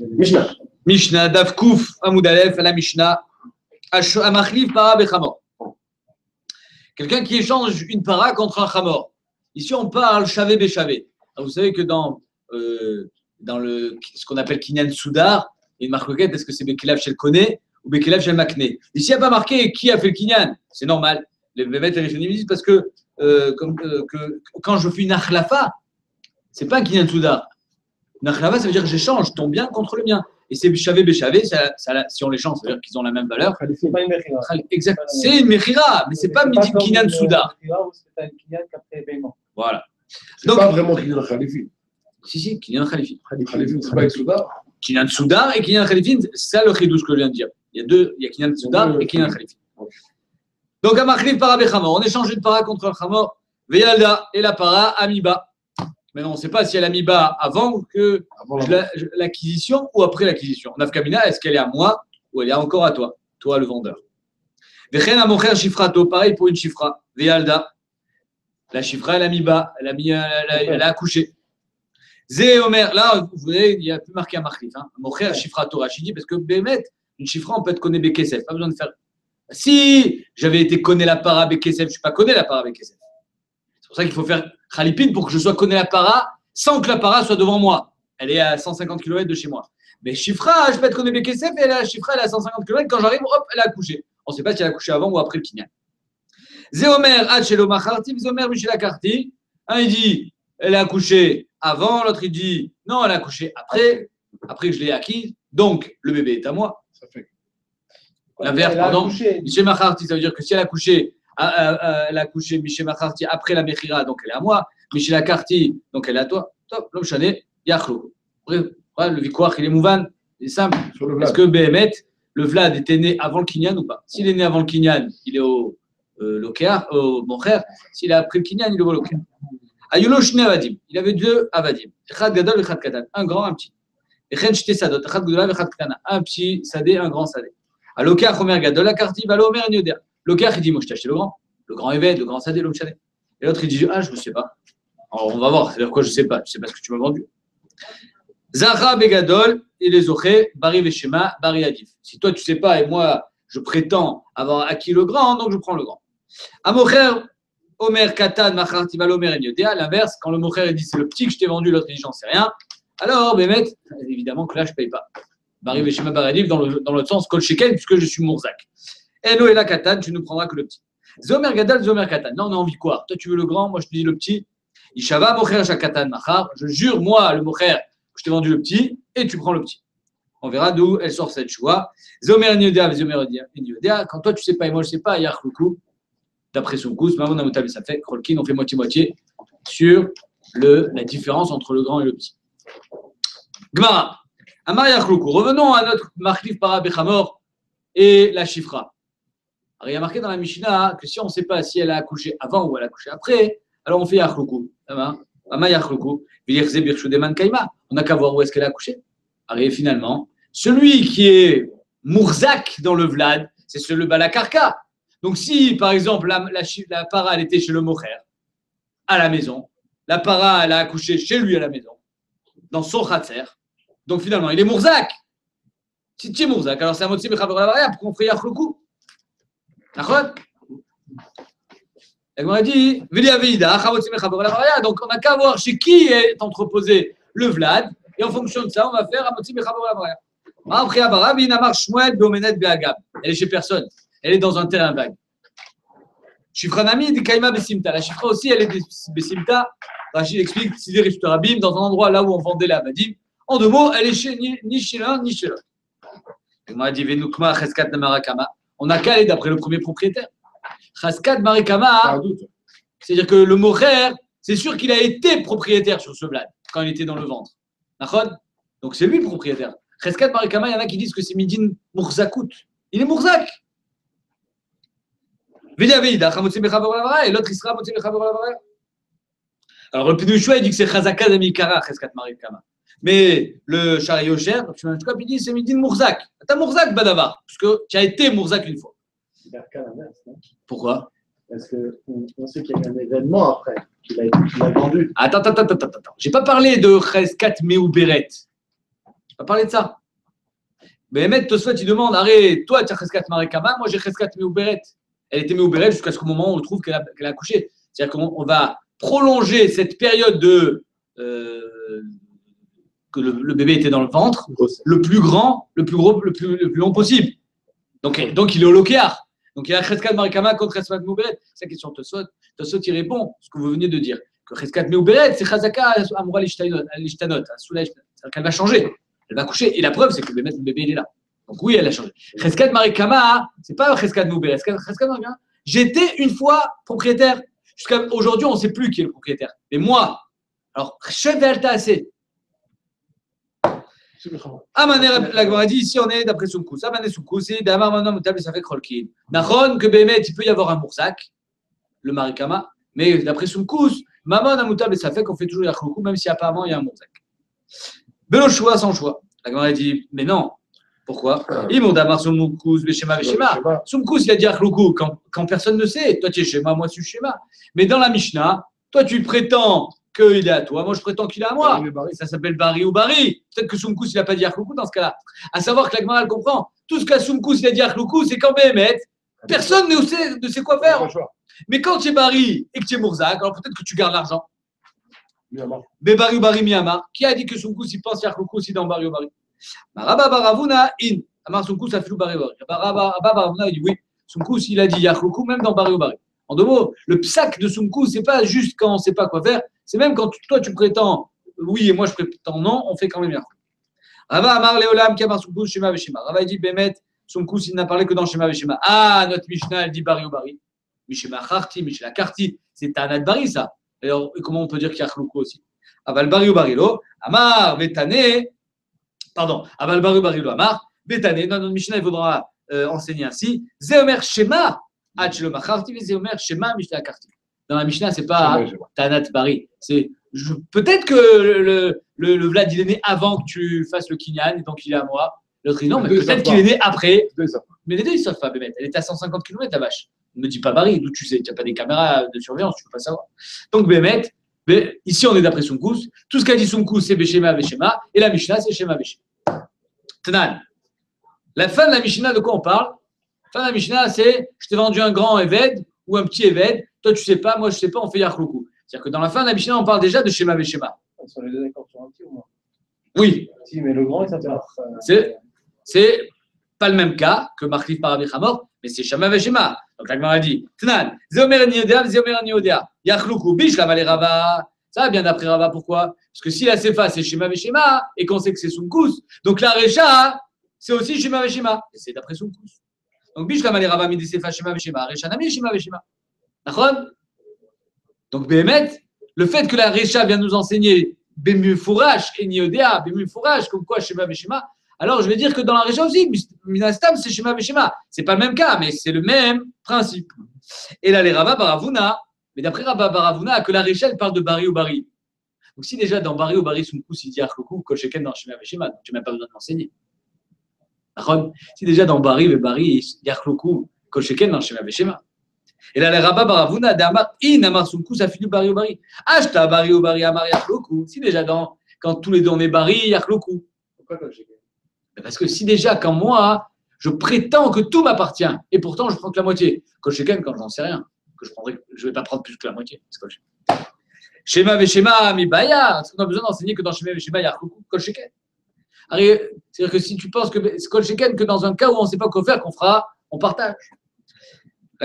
Mishnah. Mishnah, Davkouf, Amoudalef, la Mishnah, Amachlif, Para, Bechamor. Quelqu'un qui échange une para contre un chamor. Ici, on parle chavé béchavé. Vous savez que dans, euh, dans le, ce qu'on appelle Kinyan Soudar, il y a une marque est-ce que c'est Bekilav chez le Kone ou Bekilav chez le Makne? Ici, il n'y a pas marqué qui a fait le Kinyan. C'est normal. Les Bémet et les disent parce que, euh, euh, que quand je fais une Achlafa, c'est pas un Kinyan Soudar. Une Achlafa, ça veut dire que j'échange ton bien contre le mien. Et c'est Béchavé, Béchavé, si on les change, ça veut dire qu'ils ont la même valeur. C'est pas une mechira. Exact. C'est une Mechira, mais c'est pas Midin Kinyan Soudar. C'est un kinyan qu'après paiement. Voilà. C'est Donc- pas vraiment Kinyan Khalifi. Si, si, Kinyan Khalifi. Khalifi, c'est pas avec Souda. Kinyan Soudar et Kinyan Khalifin, c'est ça le chidouche que je viens de dire. Il y a deux, il y a Kinyan Soudar et Kinyan Khalifin. Donc, à Machlif para Bechamor, on échange une para contre un Chamor, Veyalda et la para Amiba. Maintenant, on ne sait pas si elle a avant que Avant je- l'acquisition ou après l'acquisition. Nafkamina, est-ce qu'elle est à moi ou elle est encore à toi, toi le vendeur? Pareil pour une chifra. Veyalda, la chifra, elle a Amiba, elle a, mis, elle a, elle a accouché. Zé Omer, là, vous voyez, il n'y a plus marqué à Machlif. Hein. Mocher chifrato Rachidi, parce que Bémet, une chifra, on peut être connaît Bekesef, pas besoin de faire. Si j'avais été connaît la para Bekesef, je ne suis pas connaît la para Bekesef. C'est pour ça qu'il faut faire Khalipin pour que je sois connaît la para sans que la para soit devant moi. Elle est à 150 km de chez moi. Mais Chifra, je peux être connaît Bekesef elle a, Chifra, elle est à 150 km. Quand j'arrive, hop, elle a accouché. On ne sait pas si elle a accouché avant ou après le Kinyan. Zéomer, Hachelo Macharti, Zéomer, Michel Karti. Un, il dit, elle a accouché avant, l'autre, il dit, non, elle a accouché après, après que je l'ai acquise. Donc, le bébé est à moi. Ça fait. L'inverse, pardon. Michel Macharti, ça veut dire que si elle a accouché, euh, euh, euh, elle a accouché Michel Macharti après la Mechira, donc elle est à moi. Michel Akarti, donc elle est à toi. Top, l'homme chané, voilà, le victoire, il est mouvant, c'est simple. Est-ce que Behemet, le Vlad était né avant le Kinyan ou pas? S'il est né avant le Kinyan, il est au euh, Lokéar, au Mocher. S'il a après le Kinyan, il est au Lokéar. Ayulo Avadim. Il avait deux Avadim. Echad Gadol, Echad Katan. Un grand, un petit. Echen Shte Sadot. Echad Gadol, Echad Katana. Un petit Sadé, un grand Sadé. À Lokéar, Omer Gadol, Akarti, Valo Omer Nyoder. Lokéar, il dit Moi, je t'ai acheté le grand. Le grand évêque, le grand Sadé, l'homme chané. Et l'autre, il dit Ah, je ne sais pas. Alors, on va voir. C'est-à-dire quoi Je ne sais pas. Je ne sais pas ce que tu m'as vendu. Zahra Begadol et les Oché, Bari Veshema, Bari Adif. Si toi tu sais pas et moi je prétends avoir acquis le grand, donc je prends le grand. Amocher, Omer Katan, Macharti Omer à l'inverse, quand le Mocher dit c'est le petit que je t'ai vendu, l'autre dit j'en sais rien, alors Bémet, évidemment que là je paye pas. Bari Veshema, Bari Adif, dans le- l'autre sens, Kol Shekel, puisque je suis Mourzak. Eno et la Katan, tu ne prendras que le petit. Zomer Gadal, Zomer Katan. Non, on a envie quoi? Toi tu veux le grand, moi je te dis le petit. Ishava Mocher Shakatan Machar. Je jure, moi, le Mocher, je t'ai vendu le petit et tu prends le petit. On verra d'où elle sort cette choix. Zomer Niodea, Zomer Niodea. Quand toi tu sais pas et moi je sais pas, Yach d'après son coup, Mamon Amotabi, ça fait Krolkin, on fait moitié-moitié sur le, la différence entre le grand et le petit. Gmara. Amar. Revenons à notre Marklif para Bechamor et la Chifra. Alors, il y a marqué dans la Mishnah que si on ne sait pas si elle a accouché avant ou elle a accouché après, alors on fait Yach le coup. Amar Yach le coup. On n'a qu'à voir où est-ce qu'elle a accouché. Finalement, celui qui est Mourzak dans le Vlad, c'est celui de Balakarka. Donc si, par exemple, la, para, elle était chez le Mocher, à la maison, la para, elle a accouché chez lui à la maison, dans son khatser, donc finalement, il est Mourzak. Si tu es Mourzak, alors c'est un motif de pourquoi on ferait Yachloukou Dit, donc on n'a qu'à voir chez qui est entreposé le Vlad, et en fonction de ça, on va faire Beagab. Elle est chez personne, elle est dans un terrain vague. Shifranami de Kaima Besimta. La Shifra aussi, elle est des Besimta. Rachid explique, Rabim, dans un endroit là où on vendait la Vadim. En deux mots, elle est chez, ni, chez l'un ni chez l'autre. Elle m'a dit, Venukma Cheskat Namarakama. On n'a qu'à aller d'après le premier propriétaire. Chaskat doute. c'est-à-dire que le Morer, c'est sûr qu'il a été propriétaire sur ce blad quand il était dans le ventre. Donc c'est lui le propriétaire. Cheskat Marikama, il y en a qui disent que c'est Midin Mourzakout. Il est Mourzak. Et l'autre il sera. Alors le Pinouchoua, il dit que c'est Chazaka Zamikara, Cheskat Marikama. Mais le chariot cher, il dit c'est Midin Mourzak. T'as Mourzak Badavar, parce que tu as été Mourzak une fois. Pourquoi? Parce qu'on on sait qu'il y a un événement après, qu'il a, vendu. Attends, attends, attends, attends, attends. J'ai pas parlé de Cheskat Meouberet. On va parler de ça. Mais Ahmed Tosfot, il demande Arrête, toi, tu as Cheskat Marekama, moi j'ai Cheskat Meuberet. Elle était Meuberet jusqu'à ce moment où on trouve qu'elle a, accouché. C'est-à-dire qu'on on va prolonger cette période de. euh, que le, le bébé était dans le ventre, le plus grand, le plus gros, le plus, le plus long possible. Donc, donc il est au Lokéar. Donc il y a Cheskat Marekama contre Cheskat Meuberet. C'est la question de Tosfot. Tosfot, il répond ce que vous venez de dire. Que Cheskat Meuberet, c'est Chazaka Amora Lishtanot. C'est-à-dire qu'elle va changer. Elle va coucher. Et la preuve, c'est que le bébé, le bébé, il est là. Donc oui, elle a changé. Cheskat Marikama, c'est pas Cheskat Mouberet. Cheskat Marikama, j'étais une fois propriétaire. Jusqu'à aujourd'hui, on ne sait plus qui est le propriétaire. Mais moi, alors, chef d'Alta. C'est. Amaner, la Gemara dit ici, on est d'après Soumkous. Amaner Soumkous, c'est d'Amar Manom, table, ça fait Krolkin. Nachon, que Bémet, il peut y avoir un Moursak, le Marikama. Mais d'après Soumkous, Maman, Amoutab, ça fait qu'on fait toujours Yachloukou, même si apparemment il y a un Moursak. Belo choix, sans choix. La Gemara dit, mais non. Pourquoi? Ils m'ont d'Amar Soumkous, Beshema, Beshema. Soumkous, il a dit Achloukou quand, quand personne ne sait. Toi, tu es Shema, moi, je suis Shema. Mais dans la Mishnah, toi, tu prétends qu'il est à toi. Moi, je prétends qu'il est à moi. Ça s'appelle Bari ou Bari. Peut-être que Soumkous, il n'a pas dit Achloukou dans ce cas-là. À savoir que la Gemara, elle comprend. Tout ce qu'a Soumkous, il a dit Achloukou, c'est quand Béhémet. Personne ne sait, ne sait quoi faire. Mais quand tu es Bari et que tu es Mourzak, alors peut-être que tu gardes l'argent. Mais Bari ou Bari Miyama, qui a dit que Soumkous, il pense Achloukou aussi dans Bari ou Bari Rabba Baravuna, in. Amar Soumkous, a filou Bari ou Bari. Rabba Baravuna, il dit oui. Soumkous, il a dit Yachloukou, même dans Bari ou Bari. En deux mots, le psaque de Soumkous, c'est pas juste quand on ne sait pas quoi faire, c'est même quand toi tu prétends oui et moi je prétends non, on fait quand même Yachloukou. Rabba Amar Leolam, Kamar Soumkous, Shema Veshema. Rabba il dit Bémet, Soumkous, il n'a parlé que dans Shema Veshema. Ah, notre Mishnah, elle dit Bari ou Bari. Mishema Kharti, Mishela Karti. C'est Tanat Bari, ça. Alors, comment on peut dire qu'il y a aussi? Aval Bari ou Barilo. Amar, Betane. Pardon. Aval Bari ou Barilo. Amar, Betane. Dans notre Mishnah, il faudra euh, enseigner ainsi. Zeomer Shema. Hachelo Macharti, Zeomer Shema, Mishela Karti. Dans la Mishnah, c'est pas. Tanat Bari. C'est peut-être que le, le, le, Vlad il est né avant que tu fasses le Kinyan, et donc il est à moi. L'autre dit non, mais peut-être qu'il est né après. Mais les deux, ils savent pas, Bémet. Elle est à 150 km, la vache. Ne me dis pas Bari, d'où tu sais Tu n'as pas des caméras de surveillance, tu ne peux pas savoir. Donc, Bémet, Bé- ici, on est d'après Soumkous. Tout ce qu'a dit Soumkous, c'est Béchéma, Béchéma. Et la Mishnah, c'est Shema, Béchéma. Tnan. La fin de la Mishnah, de quoi on parle? La fin de la Mishnah, c'est je t'ai vendu un grand Eved ou un petit Eved. Toi, tu sais pas, moi, je sais pas, on fait Yachloukou. C'est-à-dire que dans la fin de la Mishnah, on parle déjà de Shema, Béchéma. Ils sont les deux d'accord sur un petit ou moins? Oui, Si, mais le grand, il euh, C'est- c'est pas le même cas que Marklif par Rabbi mais c'est Shama Veshema. Donc la Gemara dit Tnan, Zeomer Niodea, Zeomer Niodea, Yachloukou, Bish, la Rava. Ça va bien d'après Rava, pourquoi? Parce que si la Sefa c'est Shema Veshema et qu'on sait que c'est Soumkous, donc la Recha c'est aussi Shema Veshema. Et c'est d'après Soumkous. Donc Bish, la Rava, Midi Sefa, Shema Veshema, Recha Nami, Shema Veshema. Donc Béhémet, le fait que la Recha vient nous enseigner Fourach et Niodea, Fourach, comme quoi Shema Veshema, alors je vais dire que dans la région aussi, Minastam, c'est Shema Veshema. C'est pas le même cas, mais c'est le même principe. Et là, les Rabba Baravuna, mais d'après Rabba Baravuna, que la Réchelle parle de Bari ou Bari. Donc si déjà dans Bari ou Bari, Soumkous, il dit Achloukou, Kolcheken dans Shema Veshema, tu n'as même pas besoin de l'enseigner. Si déjà dans Bari Bari, Achloukou, Kolcheken dans Shema Veshema. Et là, les Rabba Baravuna, Damar, In, Amar Soumkous, a fini Bari ou Bari. Ashta Bari ou Bari, Amar Yachloukou. Si déjà dans, quand tous les deux on est Bari, Yachloukou. Pourquoi quand j'ai Parce que si déjà, quand moi, je prétends que tout m'appartient, et pourtant je prends que la moitié, que je quand j'en sais rien, que je prendrai, je vais pas prendre plus que la moitié. Shema Veshema mi baya, est-ce qu'on a besoin d'enseigner que dans Shema Veshema, il y a C'est-à-dire que si tu penses que c'est Kol Sheken, que dans un cas où on ne sait pas quoi faire, qu'on fera, on partage.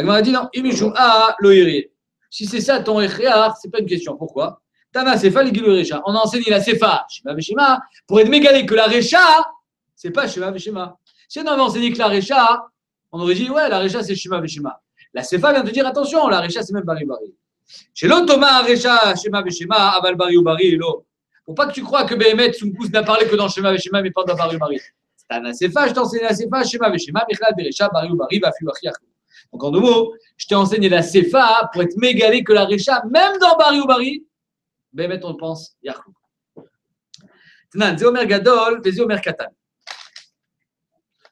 La dit non, Imishum A lo iri. Si c'est ça ton Echrear, c'est pas une question. Pourquoi? Tana Sefa Recha. On a enseigné la Sefa, Shema Veshema, pour être mégalé que la Recha, c'est pas Shema Veshema. Si on avait enseigné que la Recha, on aurait dit, ouais, la Recha, c'est Shema Veshema. La Sefa vient de dire, attention, la Recha, c'est même Bari Bari. Chez Thomas, Recha, Shema Veshema, Aval Bari ou Bari, lo. Pour pas que tu crois que Behemet, Soumkous n'a parlé que dans Shema Veshema, mais pas dans Bari ou Bari. T'as la Sefa, je t'enseigne la Sefa, Shema Veshema, Mechlad Berecha, Bari ou Bari, Vafu Achi Donc en deux mots, je t'ai enseigné la Sefa pour être mégalé que la Recha, même dans Bari ou Bari, Behemet, on pense, Zéomer Gadol, Katan.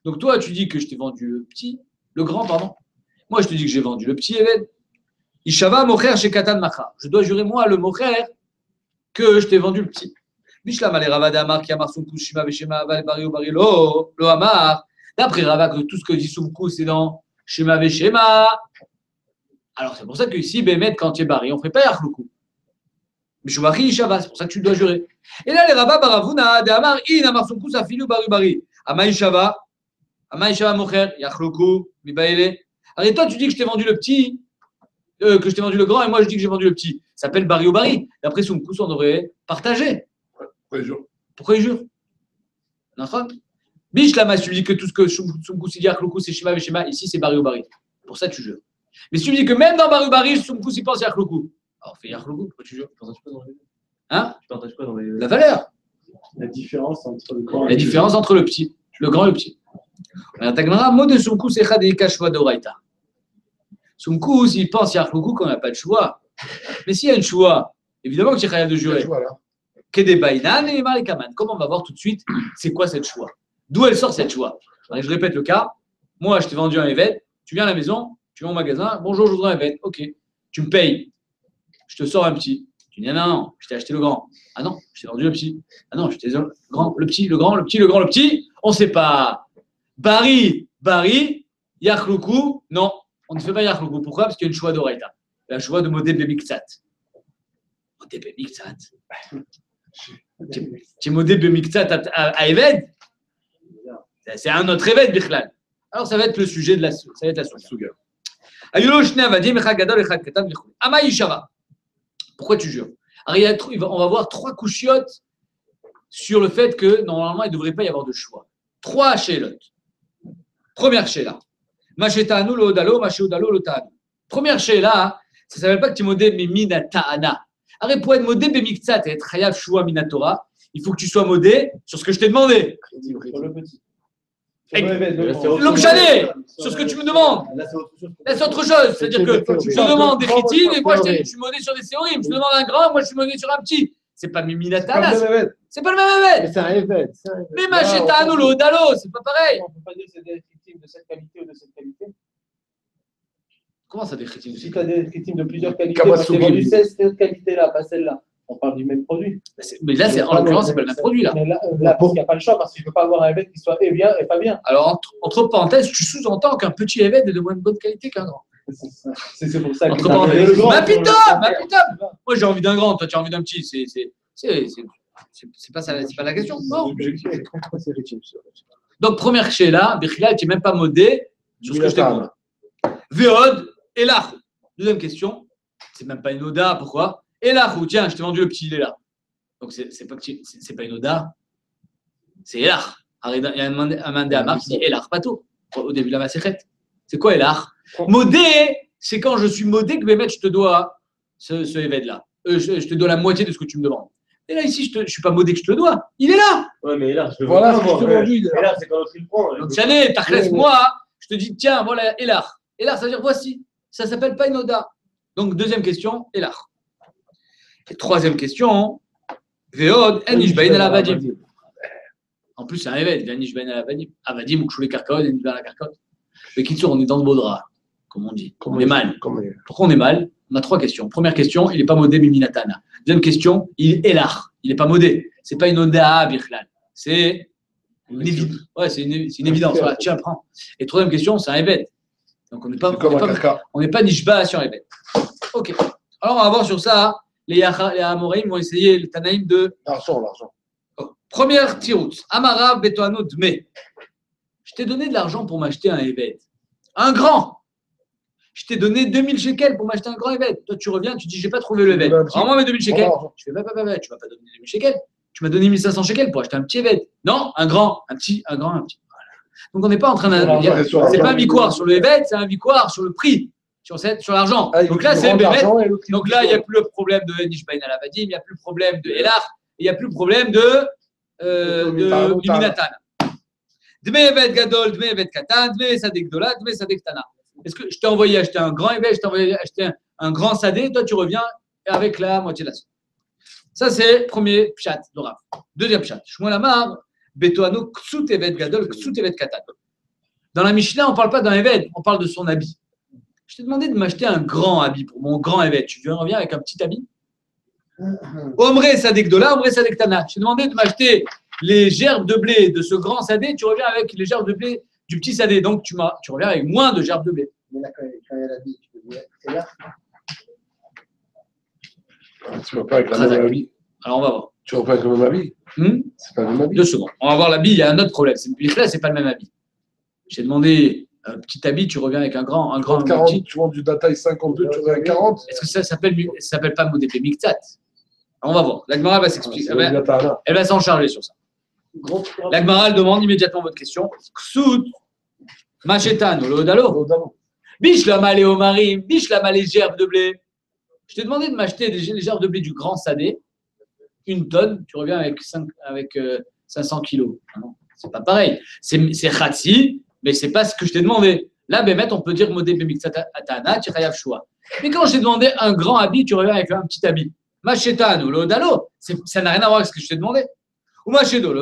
Donc toi, tu dis que je t'ai vendu le petit, le grand, pardon. Moi, je te dis que j'ai vendu le petit. Ishava mocher chez Katan Macha. Je dois jurer, moi, le mocher, que je t'ai vendu le petit. Bishlama le Rava d'Amar qui amar Soumkous, Shema Veshema, Aval Bari ou Bari Lo, Lo Amar. D'après Rava, que tout ce que dit Soumkous, c'est dans Shema Veshema. Alors c'est pour ça que ici, Bémet, quand tu es Bari, on ne fait pas Yachloukou. Mais Shumachi Shava, c'est pour ça que tu dois jurer. Et là, les Rava Baravuna, d'Amar, In amar Soumkous, Afilu Bari Bari. Amaï Shava, Amaï Shava Mocher, Yachloukou, Mibaele. Alors et toi, tu dis que je t'ai vendu le petit, euh, que je t'ai vendu le grand, et moi je dis que j'ai vendu le petit. Ça s'appelle Bari ou Bari. D'après Soumkous, on devrait partager. Pourquoi il jure? D'accord Biche Lama, tu lui dis que tout ce que Soumkous dit à Khloukou, c'est Shema Shema, ici c'est Bari ou Bari. Pour ça, tu jures. Mais si tu lui dis que même dans Bari ou Bari, Soumkous il pense à Khloukou. Alors fais Khloukou, pourquoi tu jures? Tu partages quoi dans les deux? Hein? Tu partages quoi dans les La valeur. La différence entre le grand et La le différence entre le petit, le grand et le petit. Alors, Tagmara, mot de Soumkous, c'est Khadeka Shva d'Oraita. Soumkous, il pense à Khloukou qu'on n'a pas de choix. Mais s'il y a une choix, évidemment que tu es de jurer. Tu vois, là. Kedebainan et Marikaman. Comment on va voir tout de suite c'est quoi cette choix? D'où elle sort cette choix Je répète le cas. Moi, je t'ai vendu un évêque. Tu viens à la maison, tu vas au magasin. Bonjour, je voudrais un évêque. Ok. Tu me payes. Je te sors un petit. Tu dis non, non, non, je t'ai acheté le grand. Ah non, je t'ai vendu le petit. Ah non, je t'ai le grand, le petit, le grand, le petit, le grand, le petit. On ne sait pas. Bari, Bari, Yachloukou. Non, on ne fait pas Yachloukou. Pourquoi? Parce qu'il y a une choix d'Oreita. La choix de Modé Bemiktsat. Modé Bemiktsat. Tu es modé Bemiktsat à Eved C'est- un autre Eved, Bichlal. Alors ça va être le sujet de la, ça va être la souga. Pourquoi tu jures? Alors, il y a on va voir trois couchiottes sur le fait que normalement il ne devrait pas y avoir de choix. Trois chélotes. Première chéla. Machetanu lo odalo, machéodalo lo ta'anu. Première chéla, ça ne s'appelle pas que tu es modé Mimina Ta'ana. Alors, pour être modé Bemiktsat et être Hayav Shua Minatora, il faut que tu sois modé sur ce que je t'ai demandé. Sur le petit. L'homme chané, sur ce que tu me demandes. Là, c'est autre chose. C'est. C'est-à-dire que C'est je demande des chitines et moi, je, suis modé sur des théories. Je te demande un grand, moi, je suis modé sur un petit. C'est pas bébé. C'est pas le même évêque. C'est un évêque. c'est. Mais Machetanu lo odalo, c'est pas pareil. On ne peut pas dire que c'est des victimes de cette qualité ou de cette qualité. Comment ça, des chitines Si tu as des victimes de plusieurs qualités, Sugi. cette cette qualité-là, pas celle-là. On parle du même produit. Mais là, c'est, en l'occurrence, c'est pas le même produit, là. Mais là, euh, là, parce qu'il n'y a pas le choix, parce que je ne peux pas avoir un bébé qui soit et bien et pas bien. Alors, entre, entre parenthèses, tu sous-entends qu'un petit évêque est de moins bonne qualité qu'un grand. C'est c'est pour ça que Entre parenthèses. le grand. Ma putain, ma putain. Moi, j'ai envie d'un grand, toi, tu as envie d'un petit. C'est, c'est, c'est, c'est, c'est- c'est pas, ça, c'est pas la question. Non. Donc, première chez là, Bechila, tu n'es même pas modé sur ce que je t'ai demandé. Véod et là. Deuxième question, c'est même pas une oda, pourquoi? Et là, tiens, je t'ai vendu le petit, il est là. Donc c'est c'est pas, c'est une oda, c'est Elach. Il y a un mandé- à Marc qui dit Elach, pas tout, au début de la Maséchet. C'est quoi Elach? Modé, c'est quand je suis modé que Bémet, je te dois ce, ce évêque-là. Euh, je, je te dois la moitié de ce que tu me demandes. Et là, ici, je ne suis pas modé que je te le dois. Il est là. Ouais, mais là, je le Voilà, vois pas, moi. là, c'est quand l'autre il le prend. Donc, Ouais, ouais. moi, je te dis, tiens, voilà, Elach. Elach, ça veut dire voici. Ça s'appelle pas une oda. Donc, deuxième question, Elach. Et troisième question, Veod, Enish Bain al Avadim. En plus, c'est un évêque, Enish Bain al Avadim. Avadim, ou les carcotes, Enish Bain la carcote. Mais qui on est dans le beau drap, comme on dit. On est mal. Pourquoi on est mal? On a trois questions. Première question, il n'est pas modé Miminatana. Deuxième question, il est Elach. Il n'est pas modé. C'est pas une oda Birchlal. C'est une évidence. Ouais, c'est une, c'est une évidence. Voilà, tiens, prends. Et troisième question, c'est un évêque. Donc on n'est pas, on n'est un pas, n'est pas Nishba sur évêque. Ok. Alors on va voir sur ça. Les Yaha- les Amoraïm vont essayer le Tanaïm de L'argent, l'argent. Première tirout. Amara Betoano Dme. Je t'ai donné de l'argent pour m'acheter un évêque. Un grand. Je t'ai donné 2000 shekels pour m'acheter un grand évêque. Toi, tu reviens, tu dis, j'ai pas trouvé le évêque. Rends-moi mes 2000 shekels. Je fais, bah, bah, bah, tu vas pas donner 2000 shekels. Tu m'as donné 1500 shekels pour acheter un petit évêque. Non, un grand, un petit, un grand, un petit. Voilà. Donc, on n'est pas en train de. C'est pas un victoire sur le évêque, c'est un victoire sur le prix, sur, cette, sur l'argent. Ah, Donc là, c'est le rende bébé. l'argent et l'autre, il Donc là, il n'y a plus le problème de Nishbain al Avadim, il n'y a plus le problème de Elar, il n'y a plus le problème de, euh, de Tarot, Miminatan. Dme Evet Gadol, Dme Evet Katan, Dme Sadek Dola, Dme Sadek Tana. Est-ce que je t'ai envoyé acheter un grand évêque, je t'ai envoyé acheter un, un grand sadé, toi tu reviens avec la moitié de la somme. Ça, c'est premier pshat d'Orav. Deuxième pshat. Shmuel Amar, Betoano, Ksut Evet Gadol, Ksut Evet Katan. Dans la Mishnah, on ne parle pas d'un évêque, on parle de son habit. Je t'ai demandé de m'acheter un grand habit pour mon grand évêque. Tu reviens avec un petit habit? Omre Sadek Dola, Omre Sadek Tana. Je t'ai demandé de m'acheter les gerbes de blé de ce grand sadé, tu reviens avec les gerbes de blé du petit sadé. Donc tu, m'as- tu reviens avec moins de gerbes de blé. Mais là, quand il y a la vie, tu peux dire, c'est là. Tu vas pas avec la même habit. Alors on va voir. Tu vas pas avec le même habit. Hmm C'est pas le même habit. Deux secondes. On va voir l'habit, il y a un autre problème. C'est là, c'est pas le même habit. J'ai demandé petit habit, tu reviens avec un grand, un grand, un 40, petit. tu vends du datail 52, tu reviens à 40. Est-ce que ça s'appelle, ça s'appelle pas Modépé Miktat On va voir. La Gemara va s'expliquer. C'est Elle va-. Elle s'en charger sur ça. Gros La Gemara elle demande immédiatement votre question. Ksut, Machetan, Olodalo. Oh, d'abord. Biche la malé au marim, biche la malé gerbes de blé. Je t'ai demandé de m'acheter des gerbes de blé du grand sadé, une tonne, tu reviens avec, cinq- avec euh, 500 kilos. Ah non, c'est pas pareil. C'est c'est khatsi, mais c'est pas ce que je t'ai demandé. Là, Bémet, on peut dire modé atana, tirayav shua. Mais quand je t'ai demandé un grand habit, tu reviens avec un petit habit. Machetan ou lodalo, ça n'a rien à voir avec ce que je t'ai demandé. Ou machedo,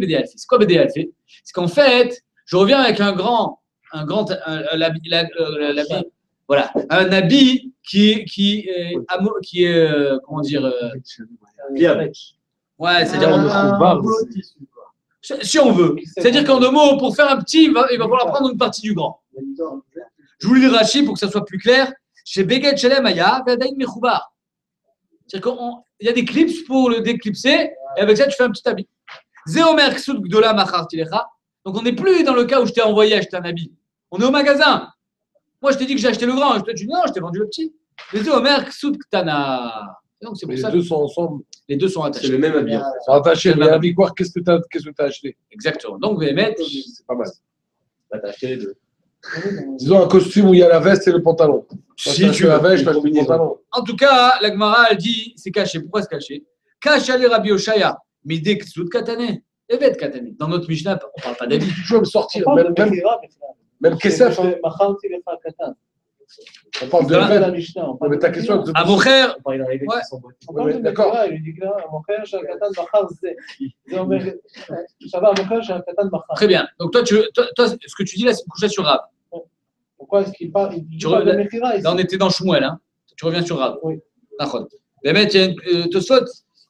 bedeyalfe. C'est quoi bedeyalfe C'est qu'en fait, je reviens avec un grand, un grand, un, l'habit- euh, voilà, un habit qui, qui, est qui est, euh, comment dire, euh, ouais, c'est-à-dire, Ah, on- de tissu, quoi. Si on veut. C'est-à-dire qu'en deux mots, pour faire un petit, il va, il va falloir prendre une partie du grand. Je vous lis le Rashi pour que ça soit plus clair. Chez Beget Shelem Aya, Mechoubar. C'est-à-dire qu'il y a des clips pour le déclipser, et avec ça, tu fais un petit habit. Zéomer Ksut Gdola Machar. Donc, on n'est plus dans le cas où je t'ai envoyé acheter un habit. On est au magasin. Moi, je t'ai dit que j'ai acheté le grand. Je te dis non, je t'ai vendu le petit. Zéomer Ktana. Donc, c'est pour les ça deux que sont ensemble. les deux sont C'est attachés. le même habit. Ils sont attachés. C'est Mais quoi Qu'est-ce que tu as, qu'est-ce que as acheté? Exactement. Donc, Véhémet, C'est pas mal. Bah, t'as acheté les deux. Disons un costume où il y a la veste et le pantalon. Si tu la veux. veste, je t'achète le pantalon. En tout cas, la Gemara, elle dit, c'est caché. Pourquoi c'est caché? Cache aller Rabbi Oshaya, mais dès que sous katane, evet katane. Dans notre Mishnah, on ne parle pas d'habit. Tu peux me sortir, même, de on parle de la Mishnah. On parle mais ta question. De... Amocher. On parle ouais. On parle de D'accord. Il lui dit que là, Amocher, j'ai un katan bachar Ça va, Amocher, j'ai un katan bachar. Très bien. Donc toi, tu, toi, toi, ce que tu dis là, c'est couché sur Rab. Pourquoi est-ce qu'il parle, il tu parle de Mechira Là, on était dans Shmuel. Hein. Tu reviens sur Rab. Oui. D'accord. Mais mec, il y a une euh, Tosot,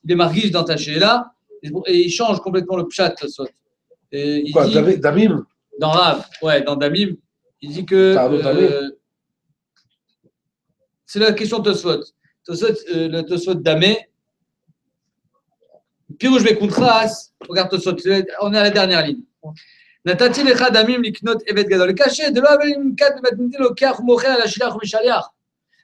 il est marqué dans ta là et, il change complètement le pshat, Tosot. Quoi, Damim? Dans Rab, ouais, dans Damim, il dit que. Euh, c'est la question Tosfot. Tosfot, euh, le Tosfot d'Amé. Pirouj Bekoutras, regarde Tosfot, on est à la dernière ligne. Natati lecha damim liknot evet gadol. Caché, de là, avec une carte de matnitil mocher, à la shilach ou mishaliar.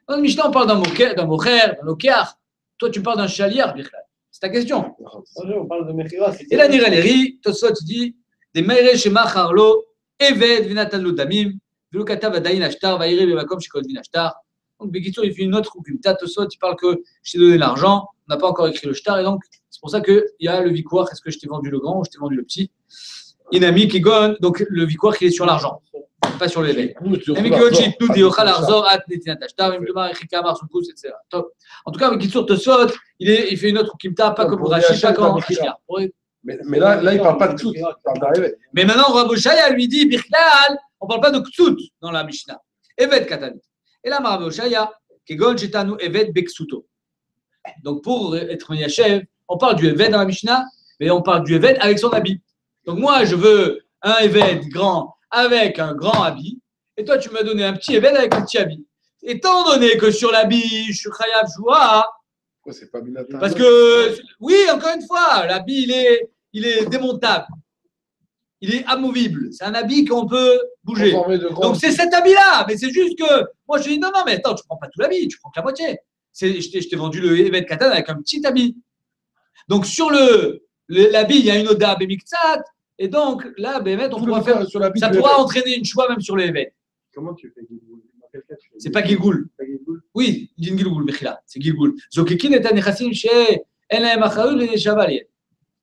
Dans le Mishnah, on parle d'un mocher, d'un mocher, d'un okiar. Toi, tu parles d'un shaliar, Birkhan. C'est ta question. On parle de Mechira. Et là, Nira Leri, Tosfot dit des Meire Shema Harlo, Evet, Vinatan Ludamim, Velukata Vadain Ashtar, Vaire Bevakom Shikol donc, Bekitsour, il fait une autre rukumta. Tosot, il parle que je t'ai donné l'argent, on n'a pas encore écrit le shtar, et donc, c'est pour ça qu'il y a le victoire. Est-ce que je t'ai vendu le grand ou je t'ai vendu le petit? Inami qui gonne, donc le victoire qui est sur l'argent, pas sur l'éveil. Top. En tout cas, avec Kitsur Tosot, il, est- il fait une autre Kimta, pas comme pour Rashi, pas comme. Oui. Mais, mais là, là, il ne parle pas de tout. Il parle d'arriver. Mais maintenant, Rabbi Shaya lui dit, Birklal, on ne parle pas de Ksut dans la Mishnah. Evet Katani. Et là, Rabbi Shaya, Kegon Chetanu Evet Beksuto. Donc, pour être Yachev, on parle du Evet dans la Mishnah, mais on parle du Evet avec son habit. Donc, moi, je veux un Evet grand avec un grand habit, et toi, tu m'as donné un petit Evet avec un petit habit. Étant donné que sur l'habit, je suis Chayav Joua, Pourquoi c'est pas parce que, oui, encore une fois, l'habit, il est, il est démontable. Il est amovible. C'est un habit qu'on peut bouger. Donc, c'est cet habit-là. Mais c'est juste que, moi, je dis, non, non, mais attends, tu prends pas tout l'habit, tu prends que la moitié. Je t'ai vendu le Evet Katan avec un petit habit. Donc, sur le, le- l'habit, il y a une Oda Bemiktsat. Et donc, là, Bémet, on pourra faire, sur ça pourra entraîner une choix même sur le Evet. Comment tu fais C'est pas Gilgoul. Oui, Gilgoul, Bechila. C'est Gilgoul. Zokekin est un nechassim chez Elahem Achaoud et Chavalier.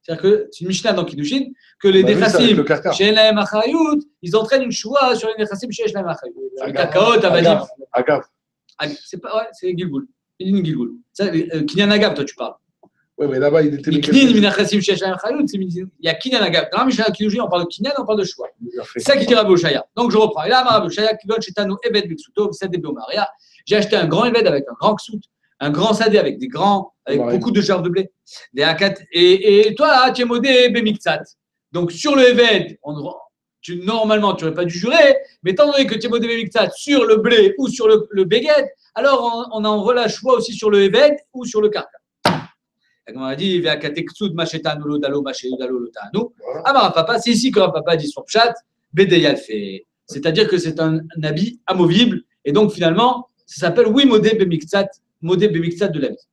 C'est-à-dire que c'est une Mishnah dans Kiddushin que les Bah oui, nechassim carcar. chez Achaoud, ils entraînent une choix sur les nechassim chez Elahem Achaoud. Sur le dit. Agave. Ah, C'est pas, ouais, c'est Gilgoul. Din Gilgoul. Euh, Kinyan Agab, toi, tu parles. Oui, mais là-bas, il était. Iknin, minachassim chez Elahem Achaoud, c'est il y a Kinyan Agab. Dans la Mishnah Kiddushin, on parle de Kinyan, on parle de choix. Il a fait. C'est ça qui dit Rabbi Oshaya. Donc je reprends. Et là, Rabbi Oshaya, qui donne chez Tano, Evet Bixuto, c'est des Maria. J'ai acheté un grand Eved avec un grand Ksout, un grand Sadé avec des grands, avec Ouais. beaucoup de jarres de blé. Des. Et, et toi, tu es modé Bemiktsat. Donc sur le Eved, on, tu, normalement, tu n'aurais pas dû jurer, mais étant donné que tu es modé Bemiktsat sur le blé ou sur le, le Beged, alors on, on en relâche choix aussi sur le Eved ou sur le Karka. Comme on a dit. Amara Papa, c'est ici que Papa dit son pshat, Bedeyal fait. C'est-à-dire que c'est un, un habit amovible, et donc finalement, ça s'appelle oui modé bemiktsat, modé bemiktsat de la vie.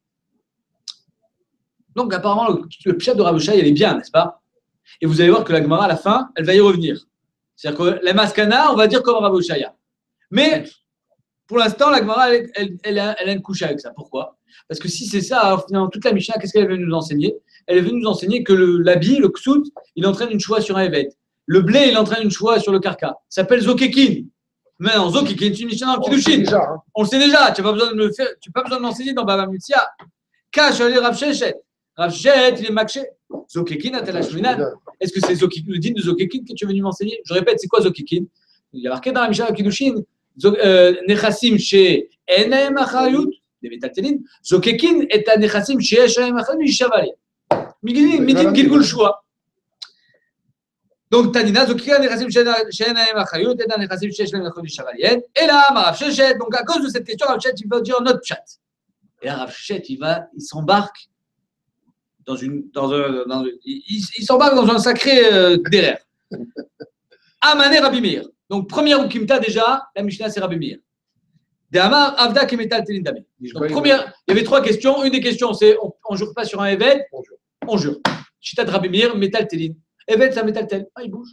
Donc apparemment, le, le pshat de Rabouchaï, elle est bien, n'est-ce pas? Et vous allez voir que la Gemara, à la fin, elle va y revenir. C'est-à-dire que la maskana, on va dire comme Rabouchaïa. Mais pour l'instant, la Gemara, elle, elle, elle a, une couche avec ça. Pourquoi? Parce que si c'est ça, finalement, toute la Mishnah, qu'est-ce qu'elle veut nous enseigner? Elle veut nous enseigner que l'habit, le ksout, il entraîne une choix sur un evet. Le blé, il entraîne une choix sur le karka. Ça s'appelle zokekin. Maintenant, zokekin, c'est une Mishnah dans le On le sait Kiddushin. hein. On le sait déjà, tu n'as pas besoin de me faire, tu n'as pas besoin de l'enseigner dans Baba Mitzia. Cache les Rav Shechet. Rav Shechet, il est makché. Zokekin, Hashminan. Est-ce que c'est Zokekin, le din de Zokekin que tu es venu m'enseigner? Je répète, c'est quoi Zokekin Il y a marqué dans la Mishnah Kiddushin, Zo- euh, Nechassim chez Enem Achayut, des métaltelines. Zokekin est un Nechassim chez Eshaem Achayut, Midin Gilgul Shua. Donc, Tanina, Zokekin, Nechassim chez Enem Achayut, est un Nechassim chez Eshaem Achayut, Mishavali. Et là, Rav Shechet, donc à cause de cette question, Rav Shechet, il va dire notre chat. Et là, Rav Shechet, il va, il s'embarque dans une, dans un, dans un- il, il- s'embarque dans un sacré euh, derrière. Amane Rabbi Meir. Donc, première Ukimta déjà, la Mishnah, c'est Rabbi Meir. De Amar, Avda Kemetal Telin Damé. Donc, première, il y avait trois questions. Une des questions, c'est on ne jure pas sur un Eved, On jure. on jure. Chita de Rabbi Meir, Metal Telin. Eved, ça Metal Tel. Ah, il bouge.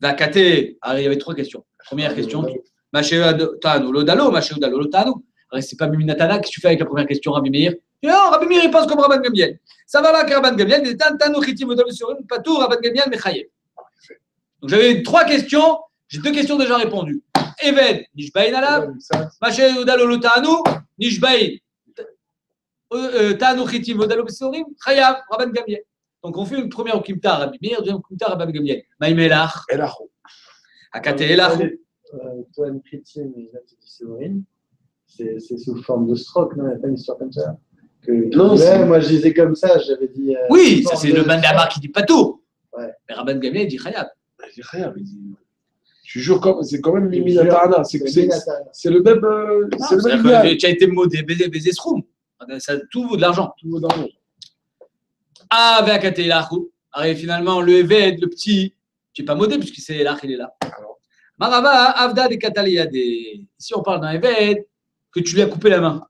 Vakate, alors il y avait trois questions. Première question, Machéu Tanu, Lodalo, Machéu Dalo, Lotanu. Alors, c'est pas Miminatana, qu'est-ce que tu fais avec la première question, Rabbi Meir? Non, Rabbi Meir, il pense comme Rabban Gamiel. Ça va là Rabban Gamiel, il dit Tanu Chitim Odol sur Patou, Rabban Gamiel, Mechayev. Donc j'avais trois questions, j'ai deux questions déjà répondues. Eved, Nishbain Alav, Machéu Dalo, Lotanu, Nishbain. euh, Tanu Chitim Odol Besorim, Chayav, Rabban Gamiel. Donc on fait une première au Kimta, Rabbi Meir, deuxième au Kimta, Rabban Gamiel. Maïmelach, Et là, Akate Elach. Euh, Toi, une chrétienne, là, tu dis Séverine, c'est c'est sous forme de stroke, non Il n'y a pas une histoire comme ça que, Non, ouais, c'est- moi je disais comme ça, j'avais dit. euh, Oui, ça c'est de le Bandama qui dit pas tout. Ouais. Mais Rabban Gamiel il dit Chayav. il dit rien, il dit- Tu jures comme, c'est quand même Je Mimi jure. Natana. C'est le même, euh, c'est le même tu as été modé, baiser, baiser ce room. Ça, tout vaut de l'argent. Tout vaut dans monde. Ah, Veakate Elachou. Alors finalement, le Eved, le petit, tu n'es pas modé puisque c'est Elach, il est là. Marava, Avda de Kataliyade. Ici, on parle d'un Eved que tu lui as coupé la main.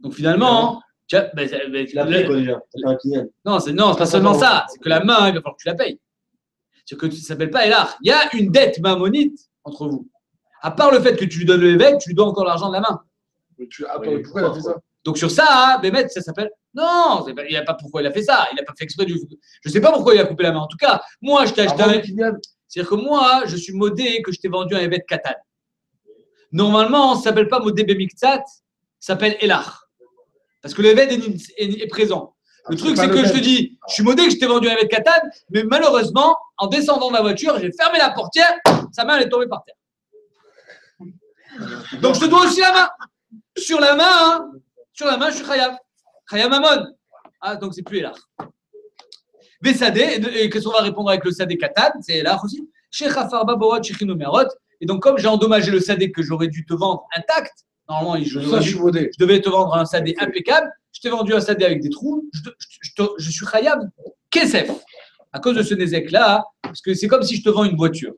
Donc finalement, tu as- ben, ben, Tu l'as payé quoi déjà. Non, c'est non, c'est pas seulement ça. C'est que la main, il va falloir que tu la payes. C'est que tu ne s'appelles pas Elach. Il y a une dette mammonite entre vous. À part le fait que tu lui donnes le évêque, tu lui dois encore l'argent de la main. Mais tu- Attends, Oui, mais pourquoi il a fait ça Donc sur ça, Bémet, ça s'appelle. Non, pas- il n'y a pas pourquoi il a fait ça? Il n'a pas fait exprès du. Je ne sais pas pourquoi il a coupé la main. En tout cas, moi, je t'ai acheté un. le C'est-à-dire que moi, je suis modé que je t'ai vendu un évêque Katan. Normalement, ça ne s'appelle pas modé Bemiktsat, ça s'appelle Elach. Parce que l'évêque est, est- est présent. Le Ah, truc, c'est que le je te dis, je suis modé que je t'ai vendu un évêque Katan, mais malheureusement, en descendant de la voiture, j'ai fermé la portière, sa main elle est tombée par terre. Donc je te dois aussi la main. Sur la main, hein, sur la main, je suis Khayab. Khayab Mamon. Ah, donc c'est plus Elach. Vesadé, et, qu'est-ce qu'on va répondre avec le Sadé Katan? C'est Elach aussi. Et donc, comme j'ai endommagé le Sadé que j'aurais dû te vendre intact, normalement, je, ça, je devais te vendre un Sadé impeccable, je t'ai vendu un Sadé avec des trous, je, te- suis Khayab Kesef. À cause de ce Nézek-là, parce que c'est comme si je te vends une voiture.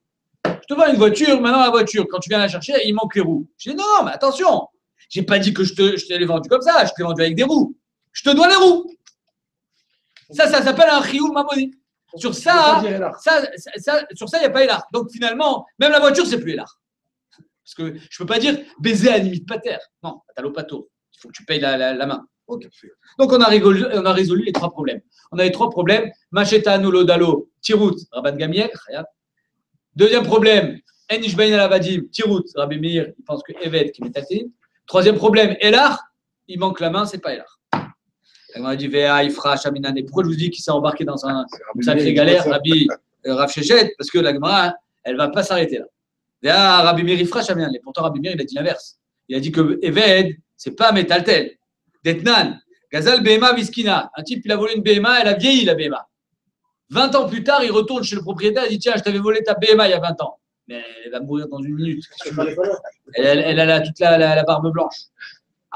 Je te vends une voiture, maintenant la voiture, quand tu viens la chercher, il manque les roues. Je dis non, non, mais attention, j'ai pas dit que je te, je te l'ai vendu comme ça, je te l'ai vendu avec des roues. Je te dois les roues. Ça, ça s'appelle un chioul mamoni. Sur ça, ça, ça- ça- sur ça, il n'y a pas Elar. Donc finalement, même la voiture, c'est plus Elar. Parce que je ne peux pas dire baiser à la limite pas terre. Non, t'as l'opato. Il faut que tu payes la, la- la main. Donc on a, résolu, on a résolu les trois problèmes. On a les trois problèmes. Macheta, Nulo, Dalo, Tirout, Rabban Gamiel. Deuxième problème, Enish Ben Alavadim, Tirout, Rabbi Meir, il pense que Evet qui met Troisième problème, Elar, il manque la main, c'est pas Elar. On a dit Vea, Ifra, Shaminane. Pourquoi je vous dis qu'il s'est embarqué dans un, sacrée galère, Rabbi euh, Rav Shechet, parce que la Gemara, elle va pas s'arrêter là. Là, Rabbi Meir Ifra Shamian, et pourtant Rabbi Meir, il a dit l'inverse. Il a dit que Eved, c'est pas Metaltel. Detnan, Gazal Behema Viskina. Un type, il a volé une Behema, elle a vieilli la Behema. 20 ans plus tard, il retourne chez le propriétaire, il dit Tiens, je t'avais volé ta Behema il y a 20 ans. Mais elle va mourir dans une minute. Elle, elle, elle a la- toute la, la- la barbe blanche.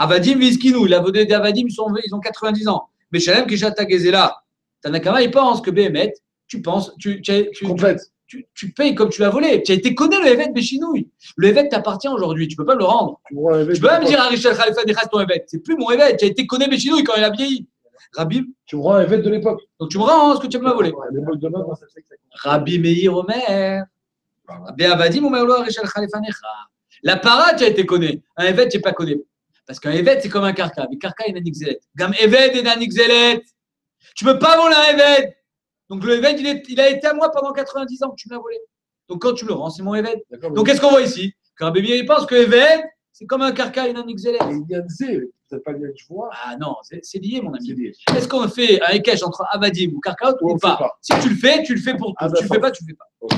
Avadim Viskinou, il a volé des Avadim, ils, sont, ils ont 90 ans. Mais Shalem Kishata Gezela, Tanakama, il pense que Behemet, tu penses, tu, tu, tu, Complète. tu, tu payes comme tu l'as volé. Tu as été connu le évêque Béchinouille. Le évêque t'appartient aujourd'hui, tu peux pas me le rendre. Évêque Tu peux pas me dire à Richel Khalifa Nechas ton évêque. C'est plus mon évêque. Tu as été connu Béchinouille quand il a vieilli. Rabbi, Tu me rends un évêque de l'époque. donc tu me rends ce que tu m'as volé. Rabbi Meir Omer. Rabbi Avadim Omer Khalifa Necha. La para, tu as été connu. Un évêque, tu n'es pas connu. Parce qu'un évêque, c'est comme un carca. Mais carca, il a un nixelet. Gam évêque et un nixelet. Tu peux pas voler un évêque. Donc le évêque, il, est- il a été à moi pendant 90 ans que tu me l'as volé. Donc quand tu me le rends, c'est mon. D'accord. Donc qu'est-ce qu'on voit ici? Rabbi Meir, il pense que évêque, c'est comme un carca et un nixelet. Mais il y a un Z, peut-être pas je vois. Ah non, c'est c'est lié, mon C'est ami. lié. Est-ce qu'on fait un équèche entre Avadim ou Karkaot Ou le pas? Si tu le fais, tu le fais pour tout. Ah, tu le fais pas, tu le fais pas. Ok.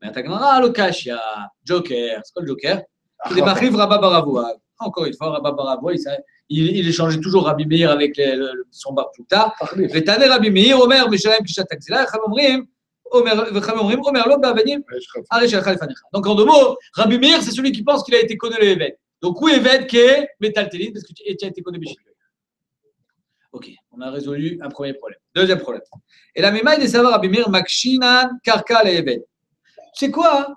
Mais attaque à l'Okash, il y a Joker. C'est quoi le Joker? Ah, C'est des Mahriv Rabba Baravoa. Encore une fois, Rabba Baravoa, il, sa- il, il échangeait toujours Rabbi Meir avec les- le- le- son bar Plouta. Parlez. ותענה רבי מאיר אומר משלם כשעת הגזילה, איך הם אומרים, אומר- ואיך אומרים, אומר לו בעבדים, Ouais, je crois. הרי שלך לפניך. Donc en deux mots, Rabbi Meir, c'est celui qui pense qu'il a été connu le évêque. Donc où évêque qui est métaltéline, parce que tu tu as été connu Béchit. Ok, on a résolu un premier problème. Deuxième problème. Et la mémaille des savoirs Rabbi Meir, Makshinan, Karka, le évêque. C'est quoi hein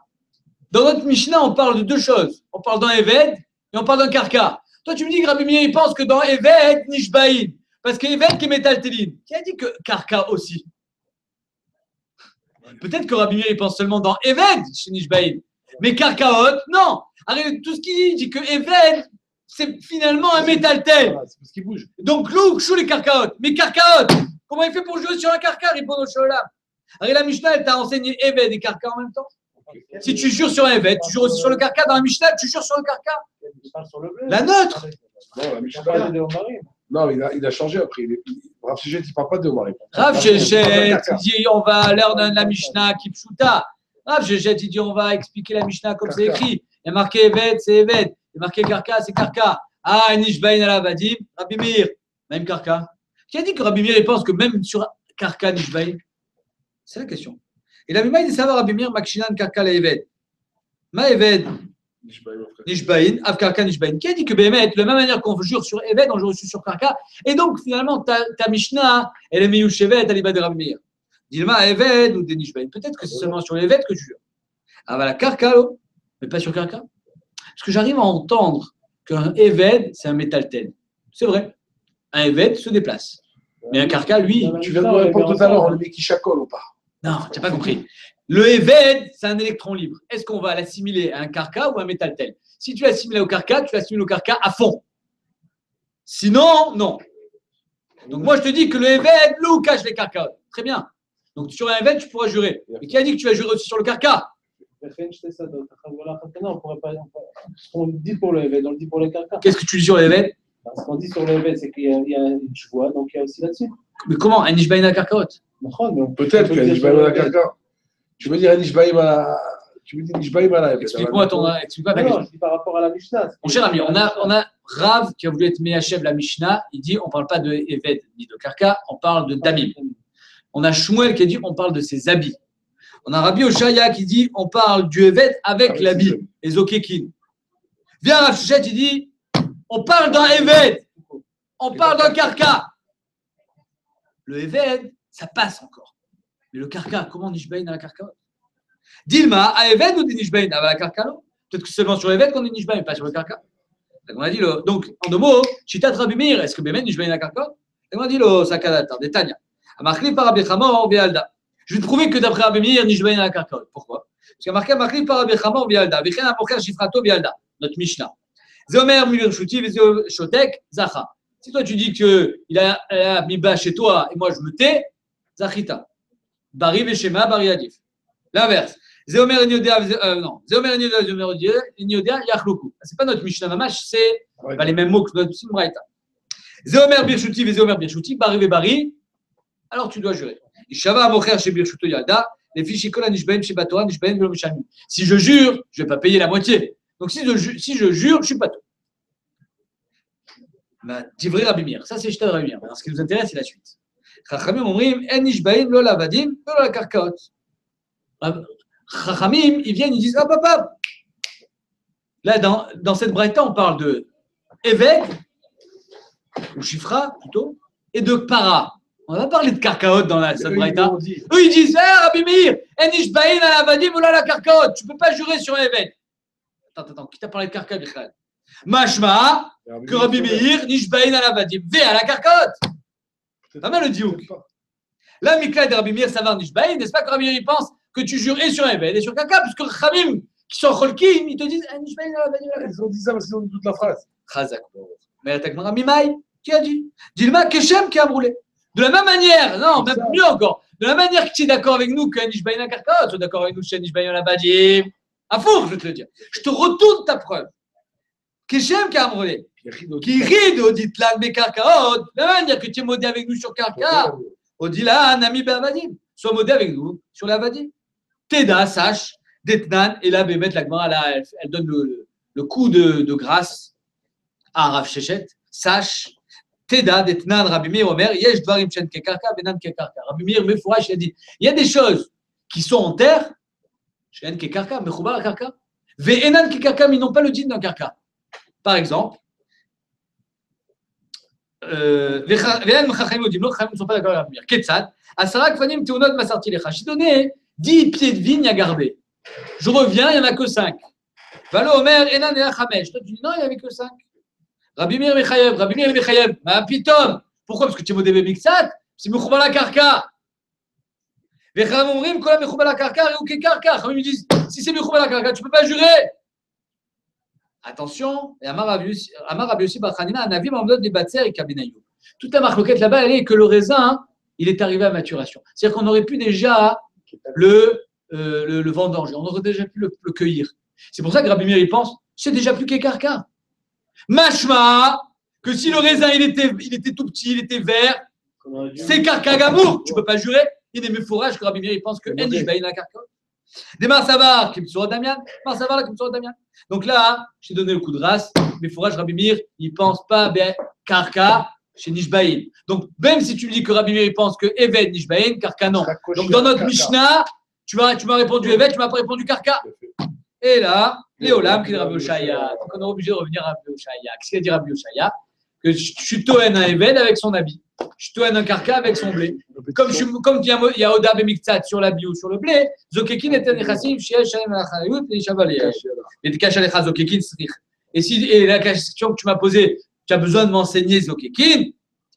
Dans notre Mishnah, on parle de deux choses. On parle d'un évêque et on parle d'un Karka. Toi, tu me dis que Rabbi Meir, il pense que dans évêque, Nishbaïn. Parce qu'évêque est métaltéline. Qui a dit que Karka aussi? Peut-être que Rabbi Meir, il pense seulement dans évêque chez Nishbaïn. Mais Karkaot, non. Arrête, tout ce qu'il dit, il dit que évêque, c'est finalement un. Voilà, C'est parce qu'il bouge. Donc, Louk, chou les carcaotes. Mais carcaotes, comment il fait pour jouer sur un carca, répond au Sholam Alors, la Mishnah, elle t'a enseigné Eved et carca en même temps? Si tu jures sur un Eved, tu jures aussi sur le carca. Dans la Mishnah, tu jures sur le carca. Je parle sur le bleu. La neutre. Non, Je de Omarim. Il a, il a changé après. Il est- Rav Sujet, il ne parle pas de Omar. Rav Shechet, il dit on va à l'heure de la Mishnah qui pshuta. Rav Shechet, il dit on va expliquer la Mishnah comme c'est écrit. Il y a marqué Eved, c'est Eved. Il y a marqué carca, c'est carca. Ah, Nishbain ala Vadim, Rabbi Meir, même carca. Qui a dit que Rabbi Meir, il pense que même sur carca, Nishbain C'est la question. Et la Mimaï de savoir Rabbi Meir, Makshinan, carca, la Eved. Ma Eved, Nishbain, Av Karka Nishbain. Qui a dit que Béhémet, de la même manière qu'on jure sur Eved, on jure aussi sur Karka. Et donc, finalement, ta, ta Mishnah, elle est Meyush Eved, elle est Meir. Dilma Eved ou des Nishbain. Peut-être que c'est seulement sur Eved que tu jures. Ah, voilà, Karka, oh, mais pas sur Karka. Parce que j'arrive à entendre qu'un Eved, c'est un métalten. C'est vrai. Un Eved se déplace. Mais un Karka, lui, Tu viens de me répondre tout à l'heure, on le met qui chacole ou pas? Non, tu n'as pas compris. Le Eved, c'est un électron libre. Est-ce qu'on va l'assimiler à un carca ou à un métal tel? Si tu l'assimiles au carca, tu l'assimiles au carca à fond. Sinon, non. Donc moi, je te dis que le Eved, l'eau cache les carcas. Très bien. Donc sur un Eved, tu pourras jurer. Mais qui a dit que tu vas jurer aussi sur le carca? On pourrait pas. Ce qu'on dit pour le Eved, on le dit pour le carca. Qu'est-ce que tu dis sur le bah, Ce qu'on dit sur le Eved, c'est qu'il y a une joie, donc il y a aussi là-dessus. Mais comment? Un Ishbaïna carcaote Peut-être qu'il y a un Ishbaïna. Tu veux dire un Nishbaïm à la. Tu veux dire Nishbaïm à la. Explique-moi ton. Explique-moi ta Non, question. non, je dis par rapport à la Mishnah. Mon cher ami, on a, on a Rav qui a voulu être Mehachev la Mishnah. Il dit on ne parle pas de Eved ni de Karka, on parle de Damim. On a Shmuel qui a dit on parle de ses habits. On a Rabbi Oshaya qui dit on parle du Eved avec Avec l'habit, les Okekin. Viens Rav il dit on parle d'un Eved, on parle d'un Karka. Le Eved, ça passe encore. Mais le Karka, comment Nishbain à la Karka? Dilma, à Eved ou Nishbain à la Karka Peut-être que c'est seulement sur Eved qu'on est Nishbain, pas sur le Karka. On a dit donc en deux mots, Chitat Rabbi Meir, est-ce que Bémen Nishbain à la Karka? On a dit le Sakadata, des Tanya. Amarkli par Chamor, Bialda. Je vais te prouver que d'après Rabbi Meir, Nishbain à la Karka. Pourquoi? Parce qu'il marqué Amarkli par Rabbi Chamor, Bialda. Vichen Amoker Shifrato. Notre Mishnah. Zomer, Mivir Shuti, Vizio Shotek, Zacha. Si toi tu dis qu'il a, a mis bas chez toi et moi je me tais, Zachita. Bari Veshema, Bari Adif. L'inverse. Zéomer Ignodea, euh, non. Zéomer Ignodea, Zéomer Ignodea, Yachloukou. C'est pas notre Mishnah Mamash, c'est les mêmes mots que notre Simbraïta. Zéomer Birchuti, Zéomer Birchuti, Bari Bari. Alors tu dois jurer. Ishava Amocher chez Birchuto Yalda, les fiches Nishbaim chez Batora, Nishbaim Velo Mishalmi. Si je jure, je ne vais pas payer la moitié. Donc si je, si je jure, je suis pas tout. Bah, Divrei Rabbi Meir. Ça, c'est Rabbi Meir. Alors, ce qui nous intéresse, c'est la suite. En nishbaim lo lavadim, lo la karkaot. Rab- Chachamim, ils viennent, ils disent, hop, hop, hop. Là, dans, dans cette braïta, on parle de Eved, ou Shifra plutôt, et de Para. On va parler de karkaot dans la, cette braïta. Eux, ils disent, eh, Rabbi Meir, en nishbaim la lavadim, ou la la karkaot. Tu peux pas jurer sur un Eved. Attends, attends, qui t'a parlé de karkaot, Mashma, que Rabbi Meir, nishbaim la lavadim, ve à la karkaot. Pas mal le diouk. Là, Mikla de Rabbi Ishbaï, n'est-ce pas que Rabbi Meir, il pense que tu et sur Eved et sur Kaka, parce que Khamim, qui sont Cholkim, ils te disent, ah. Ils ont dit ça parce qu'ils ont dit toute la phrase. Chazak. Mais attaque Rabbi Maï, qui a dit Dilma Keshem qui a brûlé. De la même manière, non, même mieux encore, de la manière que tu es d'accord avec nous que Nishbaï la Karka, tu es d'accord avec nous que Nishbaï la Badim. À four, je vais te le dire. Je te retourne ta preuve. Keshem brûlé. Qui rit de Oditlan Bekarkaot, manière que tu es modé avec nous sur Karka. Odila, Nami Be'avadim. Sois modé avec nous sur la Vadim. Teda, sache, Detnan, et là, Bémet, la Gemara, elle donne le, le coup de, de grâce à Rav Shechet. Sache, Teda, Detnan, Rabbi Meir, Omer, Yesh Dvarim Shen Kekarka, Benan Kekarka. Rabbi Meir, Mefourash, il a dit il y a des choses qui sont en terre, Shen Kekarka, Mechoubar Karka, Ve'enan Kekarka, mais ils n'ont pas le din d'un Karka. Par exemple, euh, ne sont pas d'accord avec la Ketzad, Asara Kfanim Teunot Masarti Lecha. J'ai donné 10 pieds de vigne à garder. Je reviens, il n'y en a que 5. Valo Omer Enan et Achamesh. Toi, tu dis non, il n'y avait que 5. Rabbi Mir Mikhayev, Rabbi Mir Mikhayev, ma pitom. Pourquoi? Parce que tu es bébé Miksat, c'est Mekhoubala Karka. Vecham Omrim, Kola Mekhoubala Karka, Réouke Karka. Ils me disent, si c'est Mekhoubala Karka, tu ne peux pas jurer. Attention, et Amar Rabbi Yossi- Amar Rabbi Yossi Bar Hanina, Anavi Mamdod des Batser et Kabinayu. Toute la marloquette là-bas, elle est que le raisin, il est arrivé à maturation. C'est-à-dire qu'on aurait pu déjà le, euh, le, le vendanger, on aurait déjà pu le, le cueillir. C'est pour ça que Rabbi Meir, il pense, c'est déjà plus qu'écarca. Mashma, que si le raisin, il était, il était tout petit, il était vert, c'est carcagamour, tu peux pas jurer. Il est mes fourrages que Rabbi Meir, il pense que C'est mauvais. Enishba, il a carca. Qui me sera Damian, qui me sera Damian. Donc là, j'ai donné le coup de race. Mes fourrages, Rabbi Meir, il pense pas, ben, carca chez Nishbaïn. Donc, même si tu me dis que Rabbi Meir, il pense que Eved, Nishbaïn, carca, non. Donc, dans notre Mishnah, tu m'as, tu m'as répondu Eved, tu m'as pas répondu carca. Et là, Léolam, qui est Rabbi Oshaya. Donc, on est obligé de revenir à Rabbi Oshaya. Qu'est-ce qu'il a dit Rabbi Oshaya Que je suis Toen un Eved avec son habit. Je Toen un carca avec son blé. Comme, je, suis- comme il y a, Oda Bemiktsat sur l'habit ou sur le blé, Zokekin est un Nechassim, Shiesh, Shalem, Achayut, et Shaval, et Tekash Alecha, Zokekin, Srich. Et, si, et la question que tu m'as posée, tu as besoin de m'enseigner Zokekin,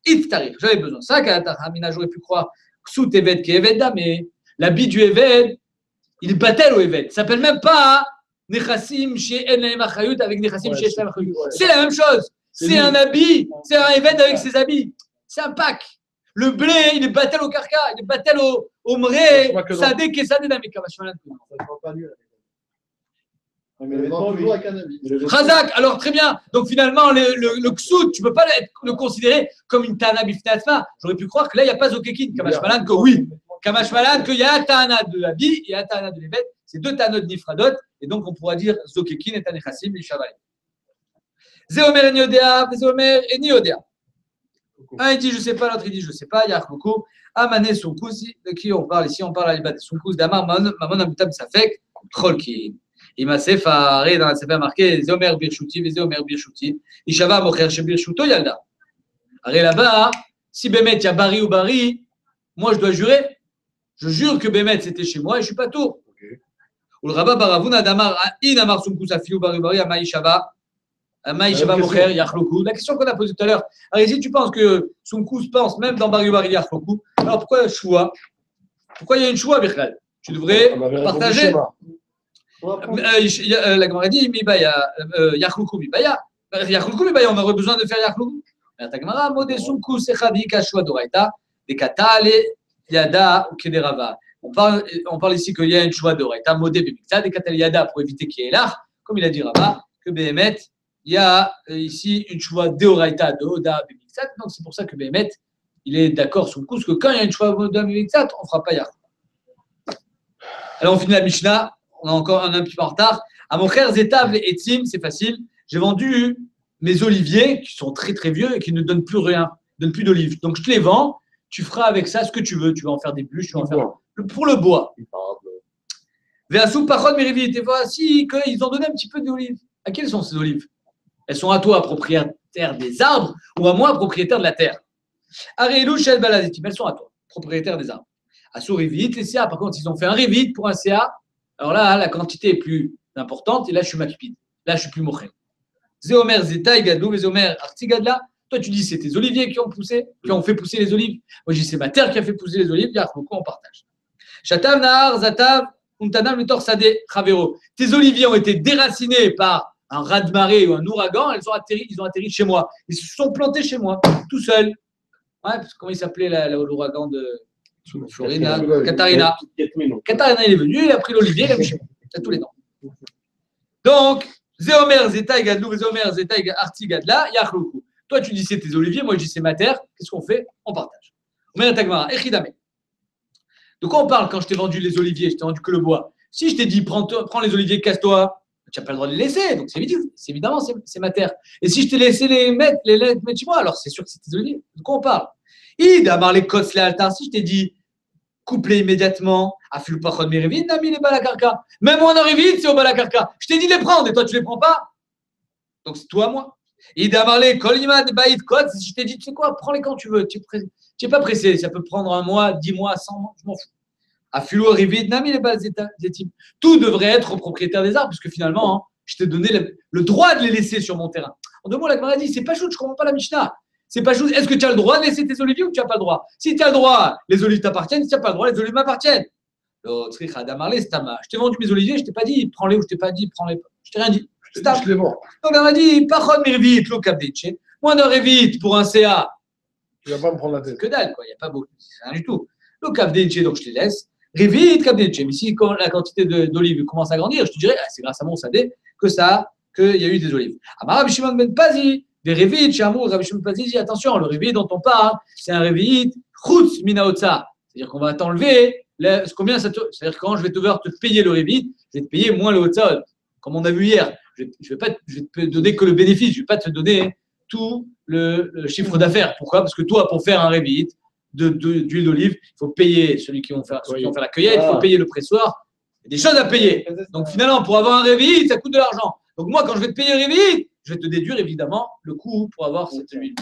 It Tarif. J'avais besoin de ça, Katamina, j'aurais pu croire Eved qui est Eved, mais l'habit du Eved, il battel au Eved. Ça s'appelle même pas Nechassim, chez En Achayut avec Nechassim, chez c'est- Achayut. C'est la même chose. C'est un habit, c'est un Eved avec ses habits. C'est un pack. Le blé, il est battel au carca, il est battel au, au mré, sadé, d'amika, Ça se vend pas un vent- Razak, alors très bien. Donc finalement, le, le, le ksout, tu ne peux pas le, le considérer comme une tana bifnatma. J'aurais pu croire que là, il n'y a pas zokekin. Kamash malan, que oui. Kamash malan, qu'il y a tana de l'habit et un tana de l'évêque. C'est deux tanot de nifradot. Et donc, on pourra dire zokekin et tanechassim, les chaval. Zéomer en yodea, zéomer en yodea. Un, il dit je sais pas, l'autre, il dit je sais pas. Beaucoup. Amane Soukous, de qui on parle ici On parle à l'Ibat Soukous d'Amar Mamon Amutam Safek, Cholkin. Il m'a séfaré dans la séfa marqué Zéomer Birchouti, Zéomer Birchouti. Ishava Mocher chez Birchouto Yalda. Arrête là-bas, si Bémet, il y a Bari ou Bari, moi je dois jurer. Je jure que Bémet c'était chez moi et je suis pas tour. Ou le rabbin Baravuna d'Amar, In Amar Soukous Afilou Bari ou Bari, Ama Ishava. La question qu'on a posée tout à l'heure. Alors, si tu penses que Soukous pense même dans Bari ou Bari, Yachloku, alors pourquoi choix Pourquoi il y a une choix, Birchal Tu devrais répondu partager. Euh, il y a- euh, la Gemara dit Mibaya, euh, Yachloukou Mibaya. Euh, Yachloukou Mibaya, on aurait besoin de faire Yachloukou. La Gemara, Modé Sunku Sechadi Kashua Doraita, des Katale, Yada ou Kederava. On parle, on parle ici qu'il y a une choix d'Oraita, Modé Bimikta, des Katale Yada pour éviter qu'il y ait l'art, comme il a dit Rabat, que Behemet, il y a euh, ici une choix d'Oraita de Oda Bimikta. Donc c'est pour ça que Behemet, il est d'accord sur le coup, parce que quand il y a une choix d'Oda Bimikta, on ne fera pas Yachloukou. Alors on finit la Mishnah, on a encore un, un petit peu en retard. À mon frère Zetav et Etzim, c'est facile. J'ai vendu mes oliviers qui sont très très vieux et qui ne donnent plus rien, ne donnent plus d'olives. Donc je te les vends. Tu feras avec ça ce que tu veux. Tu vas en faire des bûches, tu vas en faire pour le bois. Veasou parod mérivit. Et voici qu'ils ont donné un petit peu d'olives. À quelles sont ces olives? Elles sont à toi, propriétaire des arbres, ou à moi, propriétaire de la terre. Aréelou shel. Elles sont à toi, propriétaire des arbres. Assou rivit, les CA. Par contre, ils ont fait un rivit pour un CA. Alors là, la quantité est plus importante. Et là, je suis makpid. Là, je suis plus moché. Zéomer zeta gadlou, Zéomer artigadla. Toi, tu dis c'est tes oliviers qui ont poussé, qui ont fait pousser les olives. Moi, je dis c'est ma terre qui a fait pousser les olives. Yah, beaucoup on partage. Shatav nahar zatav untanam lutor. Tes oliviers ont été déracinés par un raz-de-marée ou un ouragan. Elles ont atterri, ils ont atterri chez moi. Ils se sont plantés chez moi, tout seuls. Ouais, parce que comment il s'appelait la- la- l'ouragan de Florina? Katarina. Katarina, il est venu, il a pris l'olivier, il a mis chez moi. C'est tous les dents. Donc, Zéomer, Zeta, Gadlou, Zéomer, Zeta, Arti, Gadla, Yachloukou. Toi, tu dis c'est tes oliviers, moi, je dis c'est ma terre. Qu'est-ce qu'on fait? On partage. Tagmara, Echidame. De quoi on parle quand je t'ai vendu les oliviers Je t'ai vendu que le bois? Si je t'ai dit prends, prends les oliviers, casse-toi, tu n'as pas le droit de les laisser. Donc, c'est évidemment, c'est ma terre. Et si je t'ai laissé les mettre, les mettre chez moi, alors c'est sûr que c'est oliviers. De quoi on parle? Id, Amar les Kos, les Altar. Si je t'ai dit couplez immédiatement. Afil pachon mirivit, nami les balakarka. Même moi, en arrivite, c'est au balakarka. Je t'ai dit de les prendre et toi, tu les prends pas. Donc, c'est toi, moi. Et d'amarler, kolimad, baïd, kod. Si je t'ai dit, tu sais quoi, prends-les quand tu veux. Tu n'es pas pressé. Ça peut prendre un mois, dix mois, cent mois. Je m'en fous. Afilo arrivit, nami les balakarka. Tout devrait être au propriétaire des arbres, puisque finalement, hein, je t'ai donné le, le droit de les laisser sur mon terrain. En deux mots, la Gemara dit, c'est pas chaud, je comprends pas la Mishnah. C'est pas. Est-ce que tu as le droit de laisser tes oliviers ou tu n'as pas le droit? Si tu as le droit, les olives t'appartiennent. Si tu n'as pas le droit, les olives m'appartiennent. Il Je t'ai vendu mes oliviers, je t'ai pas dit prends-les ou je t'ai pas dit prends-les. Je t'ai rien dit. Je les vends. Donc elle m'a dit Pachon mirvit, lo kabdeche. Moi, ne vite pour un CA. Tu vas pas me prendre la tête. Que dalle, quoi. Il n'y a pas beaucoup. Rien du tout. Lo kabdeche, donc je te laisse. Revit, kabdeche. Mais si quand la quantité d'olives commence à grandir, je te dirais, ah, c'est grâce à mon sadé que ça, qu'il y a eu des olives. Amar Rabbi Shimon ben Pazi, des Revit, chez Amour, Rabbi Shimon ben Pazi attention, le Revit dont on parle, c'est un Revit, chutz minaotza. C'est-à-dire qu'on va t'enlever, le- combien ça te. C'est-à-dire quand je vais devoir te payer le Revit, je vais te payer moins le Hotzah. Comme on a vu hier, je ne vais, pas te- donner que le bénéfice, je ne vais pas te donner tout le, chiffre d'affaires. Pourquoi? Parce que toi, pour faire un Revit de- de- d'huile d'olive, il faut payer celui qui vont faire, ceux qui vont faire la cueillette, il faut Ah. payer le pressoir. Il y a des choses à payer. Donc finalement, pour avoir un Revit, ça coûte de l'argent. Donc moi, quand je vais te payer un Revit, je vais te déduire évidemment le coût pour avoir cette huile.